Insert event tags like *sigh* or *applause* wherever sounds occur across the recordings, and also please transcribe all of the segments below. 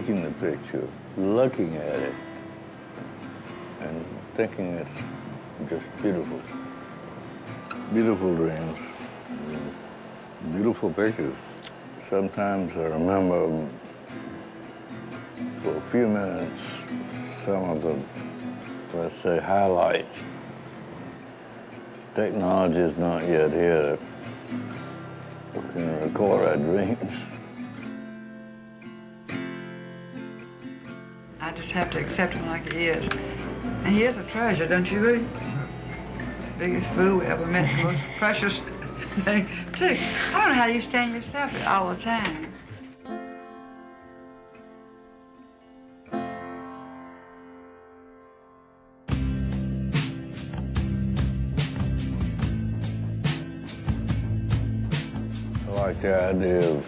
taking the picture, looking at it, and thinking it's just beautiful. Beautiful dreams, beautiful pictures. Sometimes I remember for a few minutes some of the, let's say, highlights. Technology is not yet here we can record our dreams. I just have to accept him like he is. And he is a treasure, don't you, Ruth? Biggest fool we ever met, the *laughs* most precious thing, too. I don't know how you stand yourself all the time. I like the idea of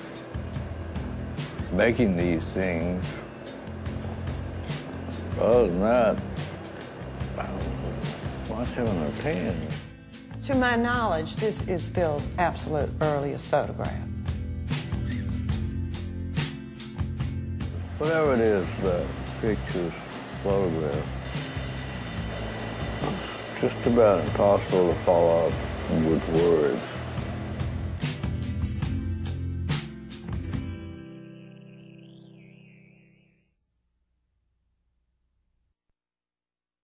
making these things. Other than that, I don't know, much have an opinion. To my knowledge, this is Bill's absolute earliest photograph. Whatever it is, the pictures, photographs, just about impossible to follow up with words.